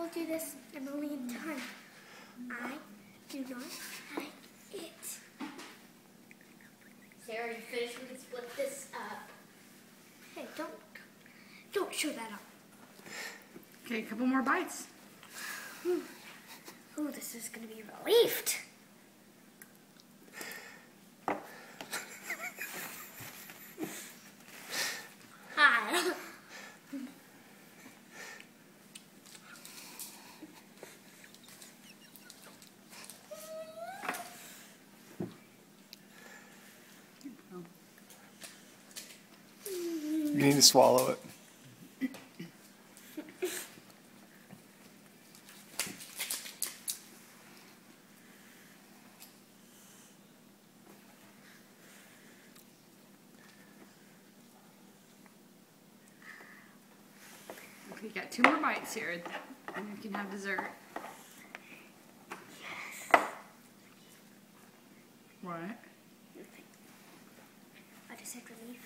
told you this a million times. I do not like it. Sarah, you finished? We can split this up. Hey, don't, don't show that up. Okay, a couple more bites. Oh, this is gonna be relieved. You need to swallow it. Okay, you got two more bites here, and you can have dessert. Yes. What? I just said relief.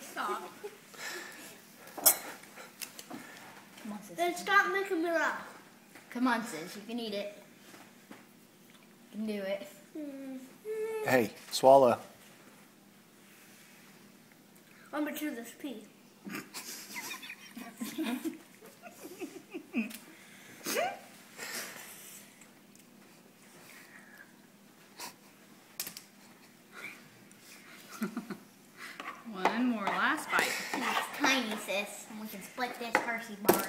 Stop. Come on. Then stop making me laugh. Come on, sis. You can eat it. You can do it. Hey, swallow. I'm gonna chew this piece. One more last bite. It's tiny, sis. And we can split this Hershey bar up.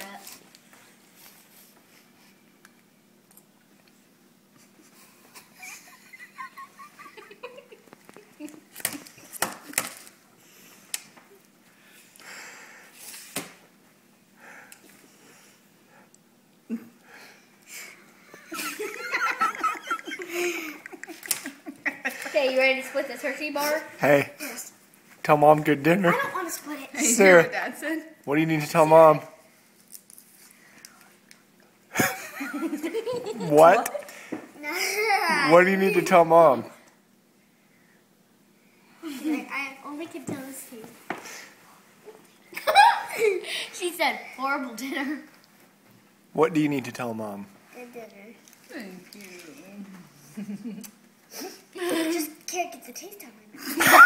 Okay, you ready to split this Hershey bar? Hey, tell mom good I dinner. Don't want to split it. Hey, you Sarah. hear what Dad said? What do you need to tell mom? what? What do you need to tell mom? Like, I only can tell this piece. She said horrible dinner. What do you need to tell mom? Good dinner. Thank you. I just can't get the taste out of my mouth.